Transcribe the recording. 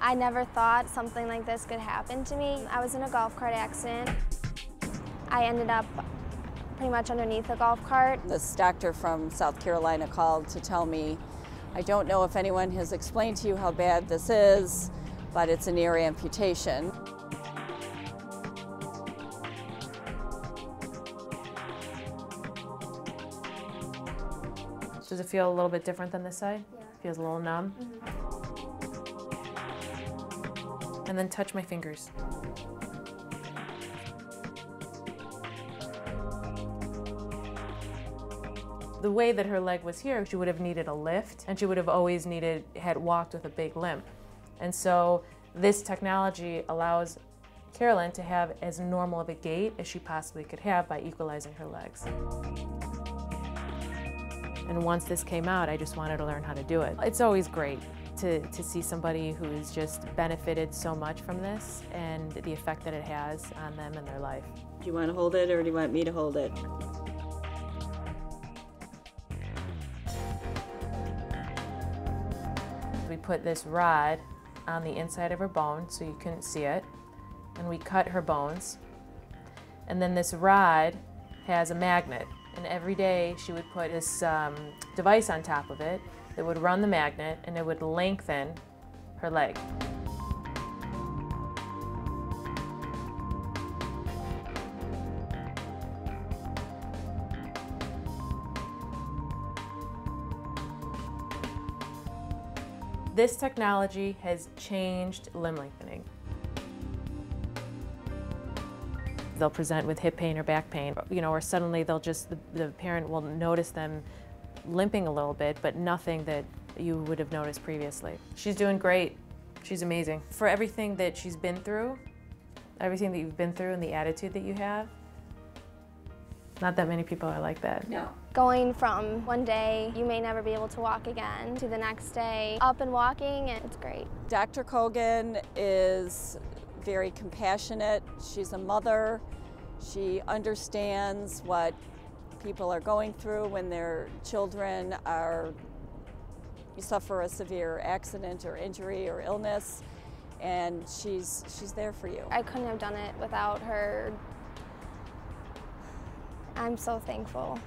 I never thought something like this could happen to me. I was in a golf cart accident. I ended up pretty much underneath a golf cart. This doctor from South Carolina called to tell me, I don't know if anyone has explained to you how bad this is, but it's an ear amputation. Does it feel a little bit different than this side? Yeah. Feels a little numb? Mm-hmm. And then touch my fingers. The way that her leg was here, she would have needed a lift and she would have always needed, had walked with a big limp. And so this technology allows Carolyn to have as normal of a gait as she possibly could have by equalizing her legs. And once this came out, I just wanted to learn how to do it. It's always great to, to see somebody who's just benefited so much from this and the effect that it has on them and their life. Do you want to hold it or do you want me to hold it? We put this rod on the inside of her bone so you couldn't see it, and we cut her bones. And then this rod has a magnet, and every day she would put this um, device on top of it that would run the magnet and it would lengthen her leg. This technology has changed limb lengthening. They'll present with hip pain or back pain, you know, or suddenly they'll just, the, the parent will notice them limping a little bit, but nothing that you would have noticed previously. She's doing great. She's amazing. For everything that she's been through, everything that you've been through and the attitude that you have, not that many people are like that. No. Going from one day you may never be able to walk again to the next day up and walking, and it's great. Dr. Kogan is very compassionate. She's a mother. She understands what people are going through when their children are suffer a severe accident or injury or illness and she's she's there for you. I couldn't have done it without her. I'm so thankful.